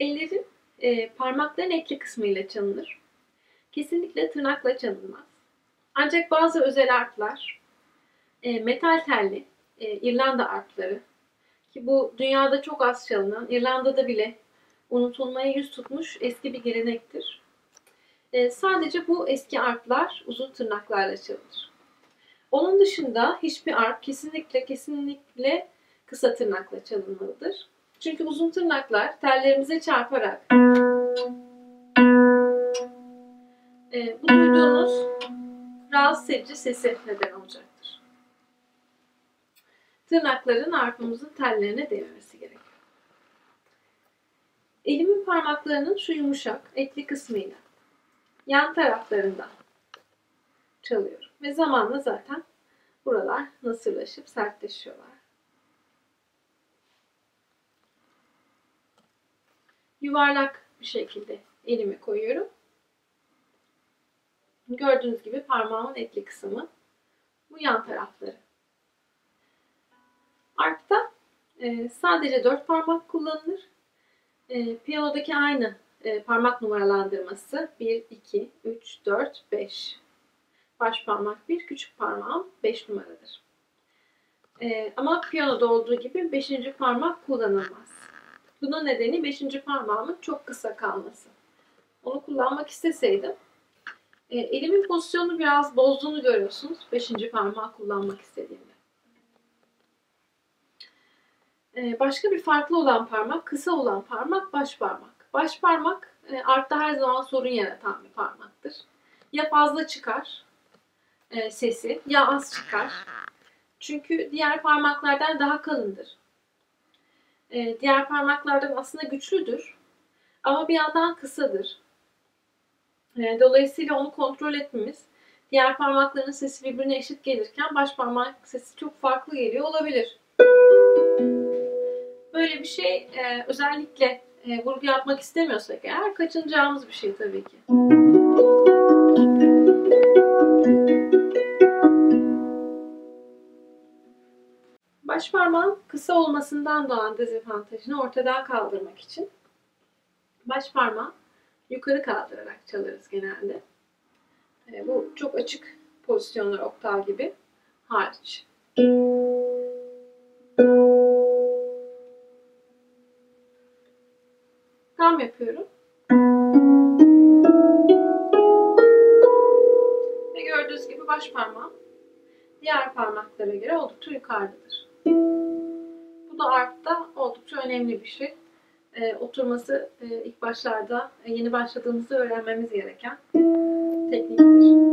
Ellerin e, parmakların ekli kısmıyla çalınır. Kesinlikle tırnakla çalınmaz. Ancak bazı özel arplar, e, metal telli, e, İrlanda arpları ki bu dünyada çok az çalınan, İrlanda'da bile unutulmaya yüz tutmuş eski bir gelenektir. E, sadece bu eski arplar uzun tırnaklarla çalınır. Onun dışında hiçbir arp kesinlikle kesinlikle kısa tırnakla çalınmalıdır. Çünkü uzun tırnaklar tellerimize çarparak e, bu duyduğunuz rahatsız edici sesi neden olacaktır. Tırnakların arpamızın tellerine değmemesi gerekiyor. Elimin parmaklarının şu yumuşak, etli kısmıyla yan taraflarından çalıyorum. Ve zamanla zaten buralar nasırlaşıp sertleşiyorlar. Yuvarlak bir şekilde elimi koyuyorum. Gördüğünüz gibi parmağımın etli kısmı bu yan tarafları. Arpta e, sadece dört parmak kullanılır. E, piyanodaki aynı e, parmak numaralandırması 1, 2, 3, 4, 5. Baş parmak 1, küçük parmağım 5 numaradır. Ama piyanoda olduğu gibi 5. parmak kullanılmaz. Bunun nedeni 5. parmağımın çok kısa kalması. Onu kullanmak isteseydim e, elimin pozisyonunu biraz bozduğunu görüyorsunuz 5. parmağı kullanmak istediğimde. E, başka bir farklı olan parmak, kısa olan parmak baş parmak. Baş parmak e, artta her zaman sorun yaratan bir parmaktır. Ya fazla çıkar e, sesi ya az çıkar. Çünkü diğer parmaklardan daha kalındır. E, diğer parmaklardan aslında güçlüdür. Ama bir yandan kısadır. E, dolayısıyla onu kontrol etmemiz diğer parmakların sesi birbirine eşit gelirken baş parmak sesi çok farklı geliyor olabilir. Böyle bir şey e, özellikle vurgu yapmak istemiyorsak eğer kaçınacağımız bir şey tabii ki. Baş parmağın kısa olmasından doğan dezavantajını ortadan kaldırmak için baş parmağı yukarı kaldırarak çalarız genelde. E, bu çok açık pozisyonlar oktav gibi hariç. Tam yapıyorum. Ve gördüğünüz gibi baş parmağım diğer parmaklara göre oldukça yukarıdadır. Da arpta oldukça önemli bir şey. E, oturması e, ilk başlarda e, yeni başladığımızda öğrenmemiz gereken tekniktir.